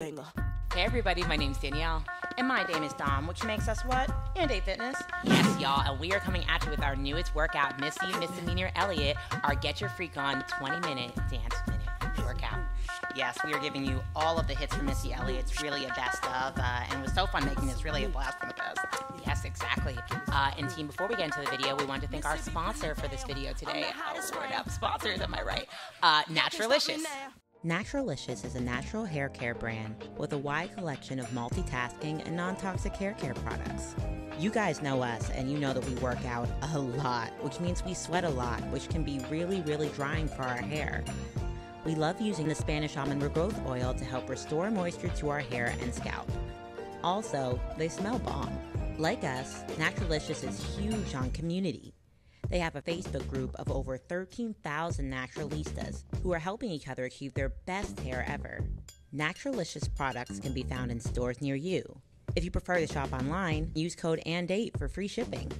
banger. Hey everybody, my name's Danielle. And my name is Dom, which makes us what? and8 Fitness. Yes, y'all, and we are coming at you with our newest workout, Missy Misdemeanor Elliott, our Get Your Freak On 20 minute dance minute workout. Yes, we are giving you all of the hits from Missy Elliott. It's really a best of, uh, and it was so fun making this. Really a blast from the past. Yes, exactly. Uh, and team, before we get into the video, we want to thank our sponsor for this video today. Oh, Lord, up. sponsors, am I right? Uh, Naturalicious. Naturalicious is a natural hair care brand with a wide collection of multitasking and non-toxic hair care products. You guys know us and you know that we work out a lot, which means we sweat a lot, which can be really, really drying for our hair. We love using the Spanish almond regrowth oil to help restore moisture to our hair and scalp. Also, they smell bomb. Like us, Naturalicious is huge on community. They have a Facebook group of over 13,000 naturalistas who are helping each other achieve their best hair ever. Naturalicious products can be found in stores near you. If you prefer to shop online, use code AND8 for free shipping.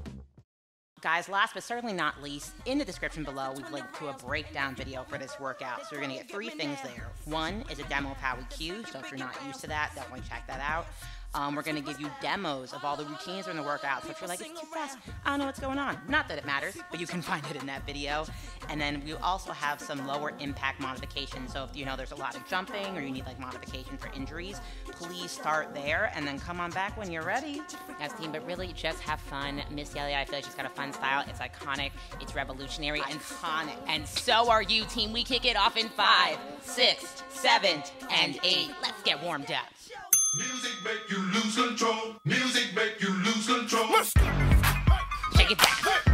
Guys, last but certainly not least, in the description below, we've linked to a breakdown video for this workout. So you're gonna get three things there. One is a demo of how we cue, so if you're not used to that, definitely check that out. Um, we're going to give you demos of all the routines during the workout. So if you're like, it's too fast, I don't know what's going on. Not that it matters, but you can find it in that video. And then we also have some lower impact modifications. So if you know there's a lot of jumping or you need like modification for injuries, please start there and then come on back when you're ready. Yes, team, but really just have fun. Miss Elliott, I feel like she's got a fun style. It's iconic, it's revolutionary, Iconic. and and so are you, team. We kick it off in five, six, seven, and eight. Let's get warmed up. Music make you lose control. Music make you lose control. Take it back.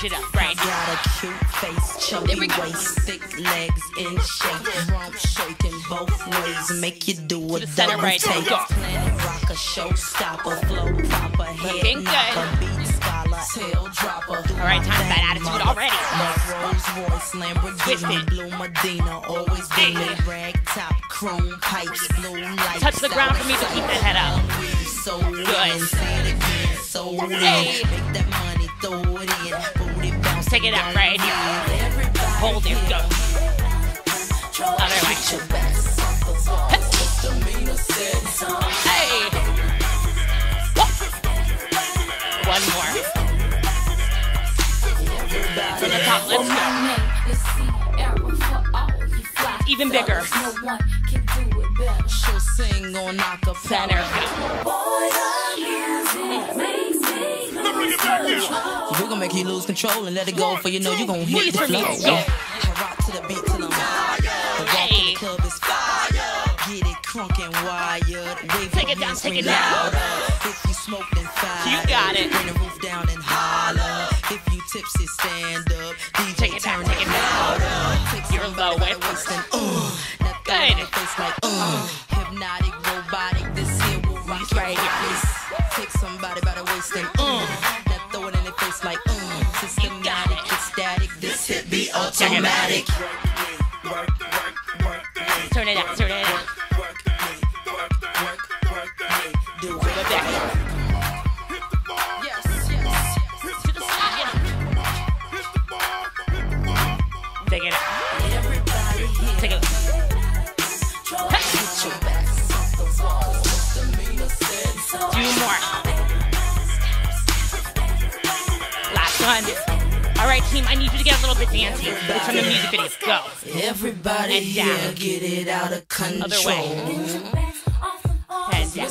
Reach it up, right? Got a cute face, There chubby we go. waist, thick legs in shape, rump shaking both ways, make you do the double right, take. Planet rocker, showstopper, flow popper, head good. knocker, beat scholar, tail dropper. All right, that attitude already. Rolls Royce, Lamborghini, blue Medina, always been it. rag top, chrome pipes, blue lights. Touch the ground for me, but keep that head up. So Good. Say it again, so Hey. Make that money, throw it in. Take it up right here. Hold it, go. Other way. Hey. One more. From the top, let's go. Even bigger. She'll sing on acapella. Center. We're gonna make you lose control and let it go, for you know you gonna hit the flow. go. Rock to the beat till I'm. The walk in the club is fire. Get it crunk and wired. Wave Take it down, take it down. If you smoke, then fire. You got it. Bring the roof down and holler. If you tipsy, stand up. DJ Take it down, turn take it louder. You're low by at the waist and, uh, now throw it Good. in the face like, uh, hypnotic, robotic. This here will rock right here. Take somebody by the waist and, Turn it out, turn it out. Do need you to get a little bit dancey. It's from the music video. Go. Everybody And down. get it out of control. Other way. Head down.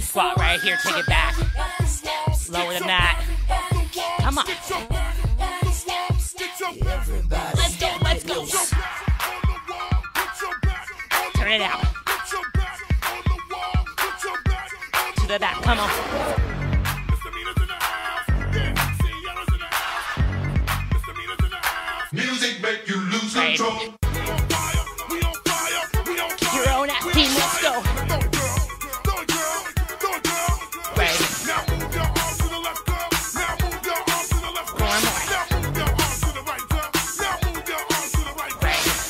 Squat right here. Take it back. Lower than that. Come on. Let's go. Let's go. Turn it out. To the back. Come on. Right. Your own act team. Let's go. Right.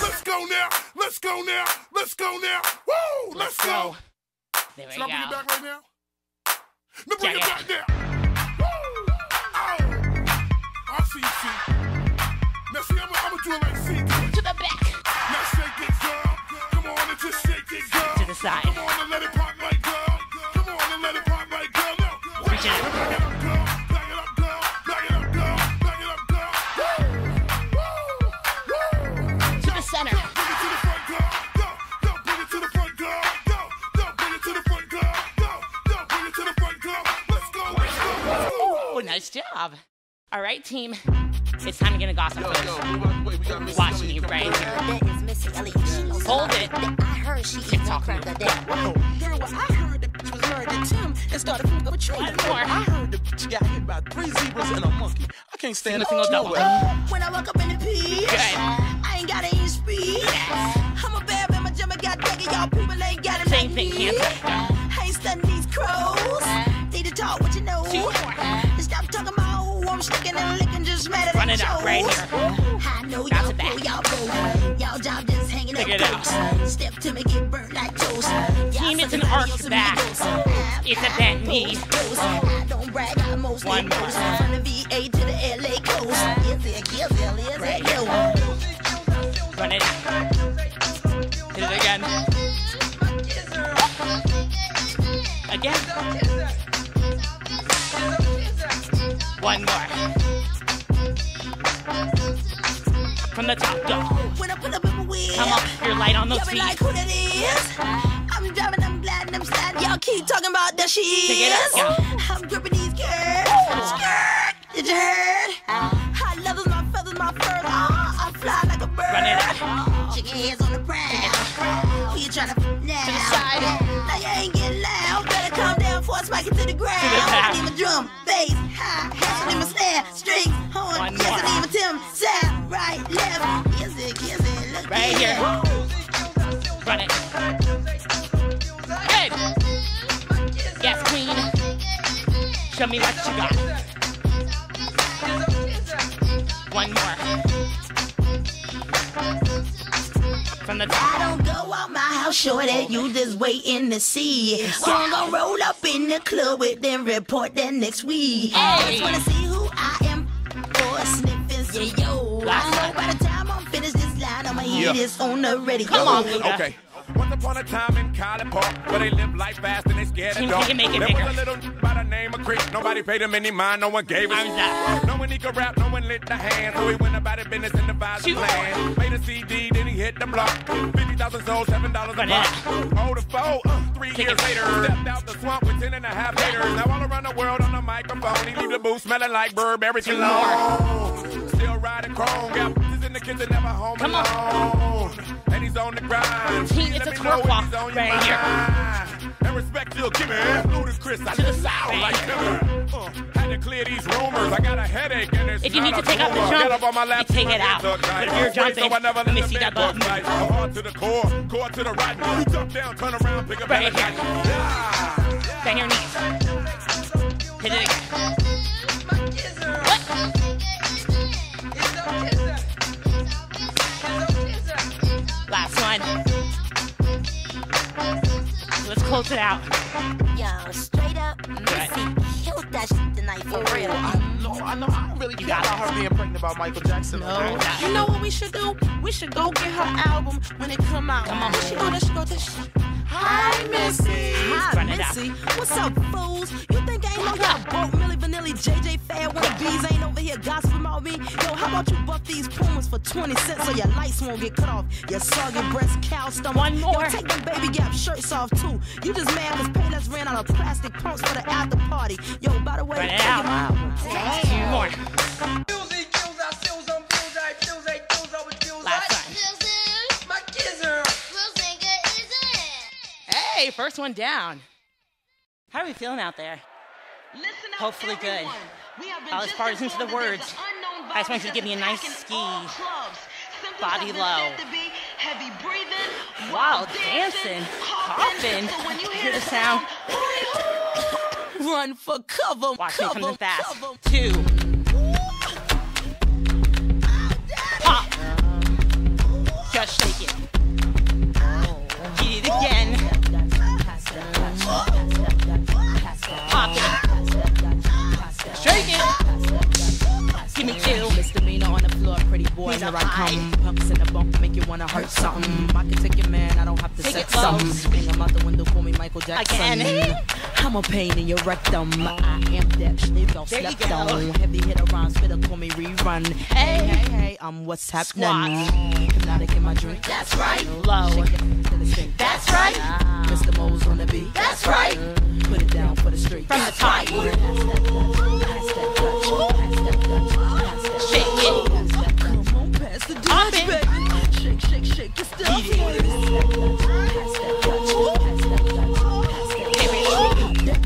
Let's go now. Let's go now. Let's go now. Woo! Let's Go. go. There we Should I bring it back right now? Do it like CD. To the back. Now shake it, girl. Come on and just shake it, girl. To the side. Come on and let it pop like girl. Come on and let it pop like girl. Now, Reach it. Back it up, girl. Back it up, girl. Back it up, girl. Back it up, girl. Woo! Woo! Woo! To the center. Bring it to the front, girl. Go, go, bring it to the front, girl. Go, go, bring it to the front, girl. Go, go, bring it to the front, girl. Let's go, let's go, let's go. Oh, nice job. All right, team. It's time to get a gossip Yo, first. yo, move out the way. We got Missy Watching you right here. That is Missy Elliott. She knows Hold it. to- I heard she eat more TikTok crack move. that. Whoa, girl, well, I heard the bitch was married to Tim and started from a tree. I heard the bitch got hit by three zebras and a monkey. I can't stand Single, a single, double. way. When I walk up in the piece, Good. I ain't got any speed. I'm a bad man, my jummer got dagger, y'all people ain't got it Same like thing, me. hands up. I ain't studying these crows. Need to talk what you know. Two more. Stop talking about who I'm sticking and licking, just mad at Run it out right here. I know y'all it pull, y'all pull. Y'all job just hanging Figure up it out. Step to me, get burnt like toast. Team, it's an arch back. It's a bent knee. I don't brag, I mostly One more. From the VA to the LA coast. Is it, is it, is Right it, yo. Run it. Hit it again. Again. One more. From the top, go. When I put up in my wheel. Come up, you're light on those feet. like who that is? I'm driving, I'm gliding, I'm sliding. Y'all keep talking about that she is. I'm gripping these curves. Skirt. Did you heard? Hot leathers, my feathers, my fur. Ah, I fly like a bird. Run it out. Chicken heads on the prowl. Who you trying to now? To the side. Now you ain't getting loud. Better calm down before I smack it to the ground. back. I need my drum, bass, hi, hats, my snare, strings, horn. Yes, I more. need my Tim, side, right, left. Yes, it, yes, it. Look Right here. Run it. Good. Yes, queen. Show me what you got. One more. From the top. Don't go out shorty, you just waiting to see. So I'm gonna roll up in the club with them, report that next week. I just wanna see who I am for sniffing. Yeah, yo. I Last know by the time I'm finished this line, I'ma hear Yeah. this on the radio. Come on, oh, Luda. Okay. Upon a time in College Park, where they live life fast and they scared of dark. it, make it there bigger. was a little by the name of Creek. Nobody paid him any mind. No one gave a No one he could rap. No one lit the hand. So he went about his business and devised a plan. Made a CD, then he hit the block. Fifty thousand sold, seven dollars a Run it pop. Hold a foe. Uh, three years it. later, stepped out the swamp with ten and a half haters. Now all around the world on the microphone, he leave the booth smelling like Burberry cologne. Still riding chrome, got in the kitchen, never home Come alone. And he's on the grind. It's a me twerk know if walk he's on right here. And respect you'll give me. Ludacris, I just sound like him. Uh, had to clear these rumors. I got a headache and it's If you need to take out the jump, up on my lap, you take it out. But if you're jumping, so I never let me see that button. hard to the core, core to the right. You jump down, turn around, pick up Right here. Bend your knees. Hit it again. Last one. Let's close it out. Yo, straight up, Missy killed that shit tonight for oh, real. No, I know. I don't really care got about her being pregnant about Michael Jackson. No. You know what we should do? We should go get her album when it come out. Come on. There she go, there she go, there she Hi, Missy. Hi, Run it out. Missy. What's up, fools? You think I ain't know y'all broke Milli Vanilli, JJ Fad when the bees ain't over here gossiping about me? Yo, how about you buff these pumas for 20 cents so your lights won't get cut off? Your soggy breast, cow stomach. One more. Yo, take them baby gap shirts off too. You just mad cause Payless ran out of plastic pumps for the after party. Yo, by the way, Run it check out. him out. Two more. Last one. Hey, first one down. How are we feeling out there? Hopefully good. All as far as into the words, I just want you to give me a nice ski. Body low. Wow, dancing, coughing. You hear the sound. Run for cover. Watch me cover, coming fast. cover. Two. Here I come. Pumps in the bump make you wanna hurt something. I can take your man, I don't have to Take set something. Swing him out the window, call me Michael Jackson. Again. I'm a pain in your rectum. I am that There you slept on. Heavy hitter rhyme, spitter, call me rerun. Hey, hey, hey, I'm what's happening. Hypnotic in my drink. That's right. Low. Shake it till it's stink. That's right. Mr. Mo's on the beat. That's right. Put it down for the street. From the top. Pass that Dutch.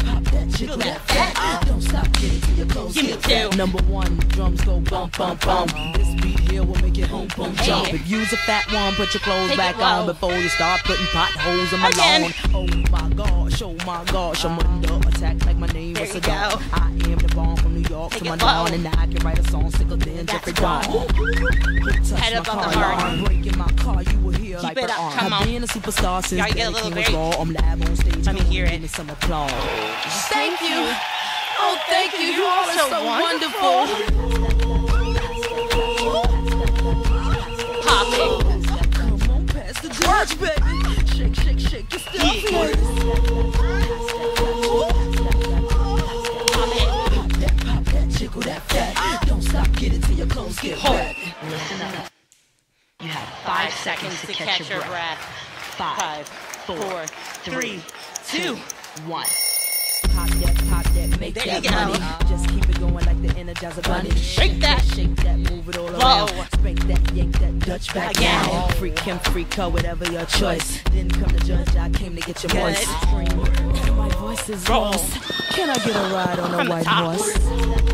Pop that chick with that fat. Don't stop, get it till your clothes Give me get two. Number one, drums go bump, bump, bump. Uh-huh. This beat here will make it boom, boom, jump. If you's a fat one, put your clothes Take back on before you start putting potholes in my Again. lawn. Oh my gosh, oh my gosh, I'm under attack like my name There was you Saddam. I am the bomb York Take to my dawn, and I can write a song sicker than Jeffrey right. Dawn. Head up on the heart. breaking my car, you will hear Keep like it up, come on. been a superstar since get a little raw. I'm live on stage. Let me hear it. some applause. Thank you. Oh, thank you. You all are So wonderful. wonderful. Pop. Come on, pass the torch, baby. Shake, shake, shake your stuff. Get it till your clothes get Hold. wet. Listen up. You have Five seconds to catch your breath. Five, four, three, two. One. Pop that, pop that, make There that you go. Just keep it going like the Energizer Bunny. Shake that. shake that, move it all Whoa. around. Spank that, yank that, Dutch back Again. down. Freak him, freak her, whatever your choice. Didn't come to judge, I came to get your Good. voice. Scream. My voice is Roll. hoarse. Can I get a ride on a white horse?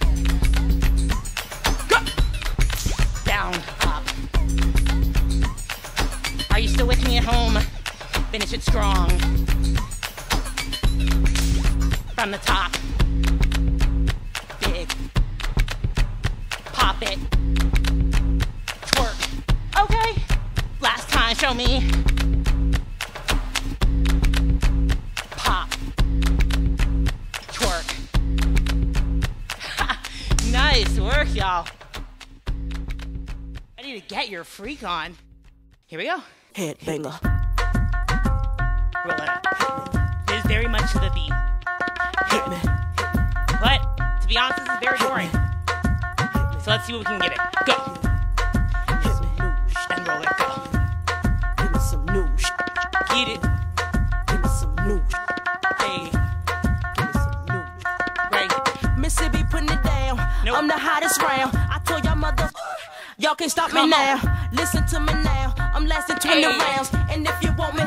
still with me at home? Finish it strong. From the top. Big. Pop it. Twerk. Okay. Last time, show me. Pop. Twerk. nice work, y'all. Ready to get your freak on. Here we go. Headbanger. Roll it up. It is very much to the beat. Hit me. But to be honest, this is very boring. So let's see what we can get it. Go. Hit me. And roll it. Go. Give me some new Get it. Give me some new Hey. Give me some new Right. Mississippi putting it down. Nope. I'm the hottest round. I told y'all mother. Y'all can't stop Come me on. now. Listen to me now. I'm 20 Hey. rounds. And if you want me,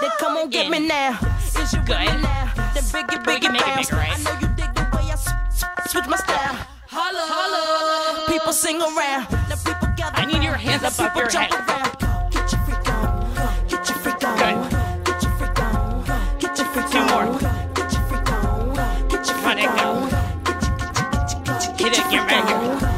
then come on get In. me now. Is you Good. now? Then big it, big Biggie, make bounce. bigger, right? I know you dig the way I s- s- switch my style. Holla, holla. People sing around. Now people gather I need your hands up above people your jump head. around. Get your freak on. Get your freak on. Good. Get your freak on. Get your freak Two on. more. Get your freak on. Get your Run freak it, go. on. Get your- get your- get your- get your-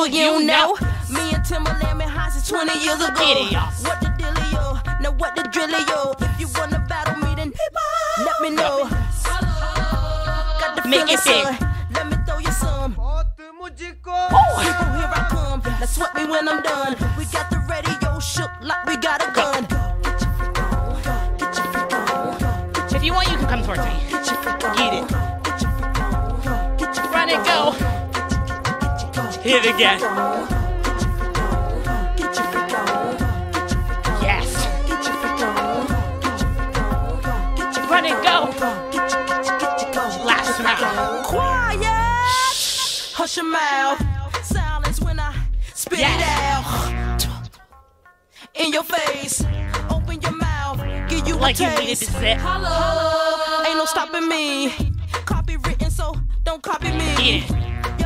People you know, me and Timbaland been high since 20 years ago. Idiots. What the dealio? Now what the drillio? If you wanna battle me, then let me know. Got the Make it big. Let me throw you some. People, here I come. Now sweat me when I'm done. We got the radio shook like we got a gun. Get your freak on. Get your freak on. Get If you want, you can come towards me. your freak on. Get it. hit again. Yes. Run and go. Last round. Quiet. Hush your mouth. Silence when I spit it out. In your face. Open your mouth. Give you like a taste. Like you needed to say. Hello. Ain't no stopping me. Copywritten, so don't copy me. Yeah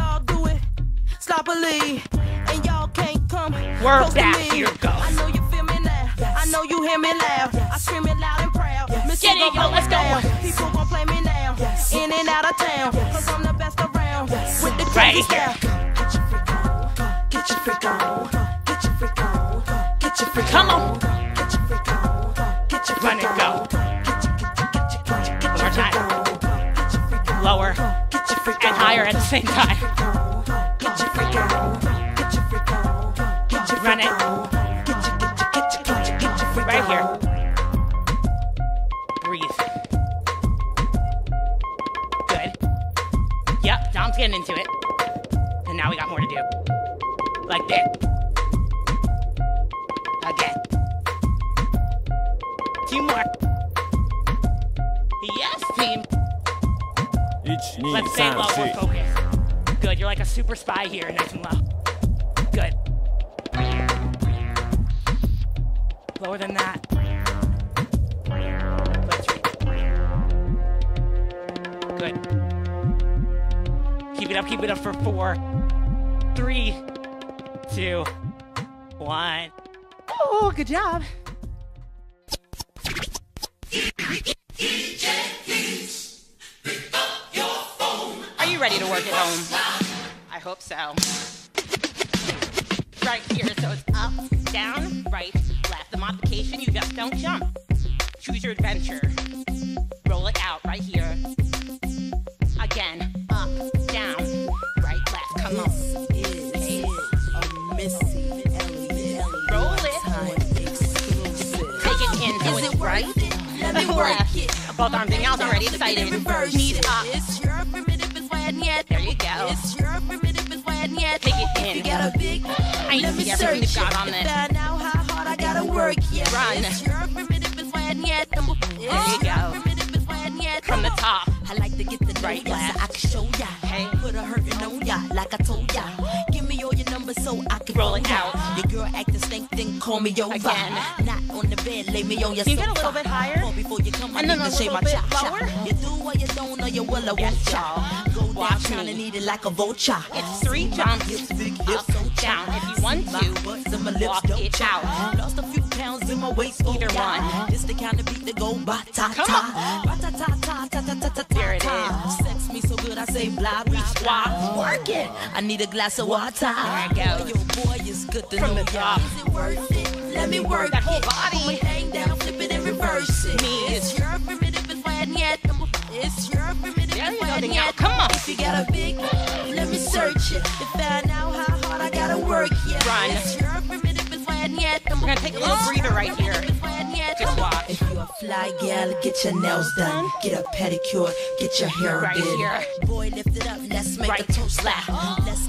sloppily, and y'all can't come We're close back. to me. Here goes. I know you feel me now. I know you hear me loud. I scream it loud and proud. Miss Get it, yo, let's go. down. People gon' play me now. In and out of town. Cause I'm the best around. With the Right crazy here. Get your freak on. Get your freak on. Get your freak on. Come on. Get your freak on. Get your freak Run it, go. Get your, get your, get your, get your, get your more freak time. on. Get your freak on. Lower Get your freak and higher at the same time. Freak Right here. Breathe. Good. Yep, Dom's getting into it. And now we got more to do. Like that. Again. Two more. Yes, team. Let's stay low. We're focused. Good. You're like a super spy here, nice and low. Lower than that. Good. Keep it up. Keep it up for four, three, two, one. Oh, good job. Are you ready to work at home? I hope so. Right here, so it's up, down, right, left. The modification, you just don't jump. Choose your adventure. Roll it out right here. Again, up, down, right, left. Come on. Okay. Roll it. Take it in so it's right. Let me work it. Both arms in. Y'all already excited. Knees up. It's your primitive is wet yet. There you go. It's your I Let me to see everything you've got it. on this. Out how hard I gotta work yet. Run. It's your primitive is wet yet. It's you go. primitive is wet yet. From the top. I like to get the Right, left. I can show ya. Hey. Put a hurtin' on ya, like I told ya. Give me all your numbers so I can Roll it out. Your girl act the same, then call me over. Again. Not on the bed, lay me on your you sofa. Get a little bit higher. Call before you come, I need then to shave my chop chop. You do what you don't, know. you will, or yes, y'all. Go down, trying to need it like a vulture. It's three jumps, hips, big hips, so down. If you want to, but my lips walk don't it out. Lost a few pounds in my waist, oh either one. This the kind of beat that go ba ta ta, ba ta ta ta ta ta ta ta. I say blah blah squat. blah. Work it. I need a glass of water. There it goes. Your boy is good to From know the ya. top. Is it worth it? Let me work That whole it. body. Put my thing down, flip it and reverse it. Me. It's your primitive is wet yet. It's your primitive is wet yet. Come on. If you got a big, let me search it. To find out how hard I gotta work. Run. It's your primitive is wet yet. We're gonna take a little breather right here. Just watch. If you a fly gal, get your nails done. Get a pedicure, get your hair Right did. here. Boy, lift it up, let's make Right, a toast left.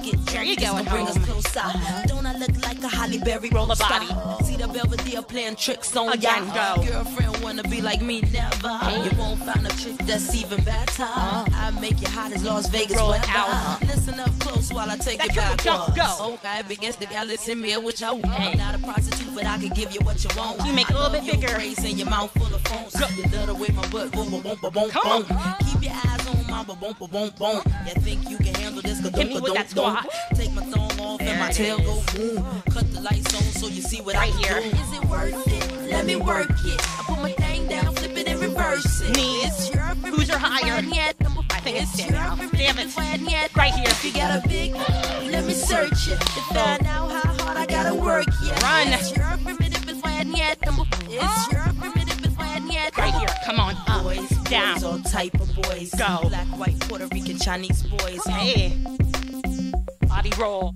Get There you go, bring us closer. Don't I look like a Halle Berry Roll the poster? body. See the Belvedere playing tricks on ya. go. Girlfriend wanna be like me, never. You won't find a chick that's even better. Uh. I make you hot as Las Vegas Roll it out. Listen up close while I take it back. jump, go. Okay, begins the gal, listen me what you want. I'm not a prostitute, but I can give you what you want. You make it a little bit your bigger. grace and your mouth full of phones. You love way my butt boom, boom, boom, boom, boom, boom. Keep your eyes on my boom, boom, boom, boom. You think you can? Hit me with that squat. Take my thumb off and my tail go boom. Cut the lights on so you see what Right I here. do. Is it worth it? Let me work it. I put my thing down, flip it and reverse it. Knees. It's your Who's your higher? I think it's your Damn it. Right here. If you got a big, let me search it to find out how hard I gotta work. Yeah. Run. It's your primitive is wet yet. It's your primitive Come on. Up, Boys, down. boys, all type of boys. Go. Black, white, Puerto Rican, Chinese boys. Hey. Body roll.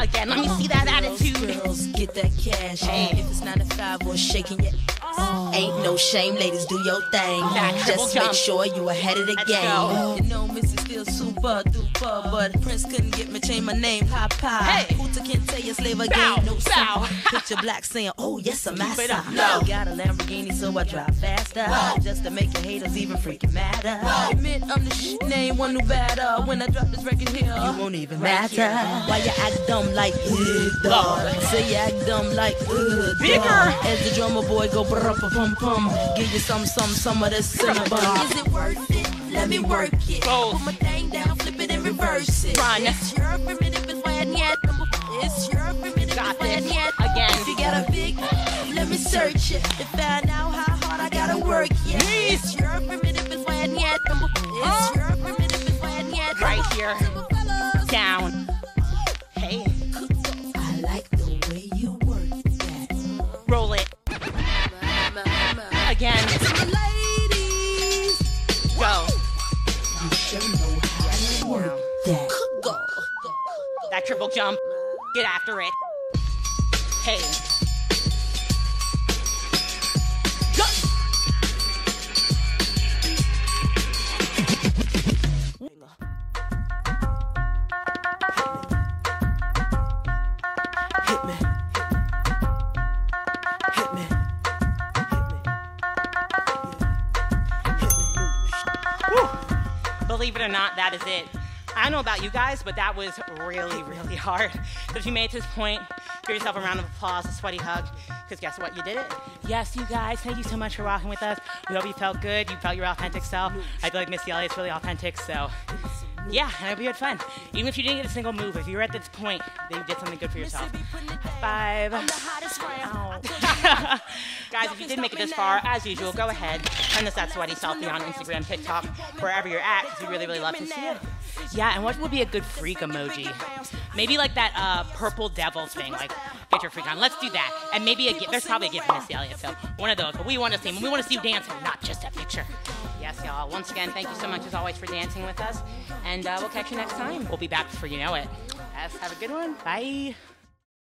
Again, let me see that attitude. Girls, get that cash. Hey. If it's 9 to 5 or shaking your uh-huh. ass. Ain't no shame, ladies, do your thing. Just jump. make sure you ahead of the Let's game. go. You know, Missy still super duper, but Prince couldn't get me change my name. Papa. Hey. Hooter can't tell you slave again. No sir. Picture black saying, Oh yes, I'm master. No. Got a Lamborghini, so I drive faster, just to make the haters even freaking madder. Admit I'm the sh- name, one new batter. When I drop this record here, you won't even matter. Why you act dumb like ugh, dog? Say you act dumb like ugh, Bigger. dog. As the drummer boy go brr pum pum, give you some some some of this cinnamon. Is it worth it? Let me work it. Both. Put my thing down, flip it and reverse it. Run. It's your primitive is why yet. It's your primitive is why this. yet. Again. If you got a big, let me search it to find out how hard I gotta work. Yeah. It's your primitive is why yet. It's your primitive is why yet. Right here. Down. Hey, I like the way you work that. roll it. Again. That triple jump. Get after it. Hey. Believe it or not, that is it. I don't know about you guys, but that was really, really hard. So if you made it to this point, give yourself a round of applause, a sweaty hug, because guess what? You did it. Yes, you guys, thank you so much for rocking with us. We hope you felt good. You felt your authentic self. I feel like Missy Elliott's really authentic, so yeah, and I hope you had fun. Even if you didn't get a single move, if you were at this point, then you did something good for yourself. Five. Guys, if you did make it this far, as usual, go ahead, send us that sweaty selfie on Instagram, TikTok, wherever you're at, because we really, really love to see it. Yeah, and what would be a good freak emoji? Maybe like that uh, purple devil thing, like get your freak on. Let's do that. And maybe a gift. There's probably a gift from Missy Elliott, so one of those. But we want to see them. We want to see you dancing, not just a picture. Yes, y'all. Once again, thank you so much as always for dancing with us, and uh, we'll catch you next time. We'll be back before you know it. Yes, have a good one. Bye.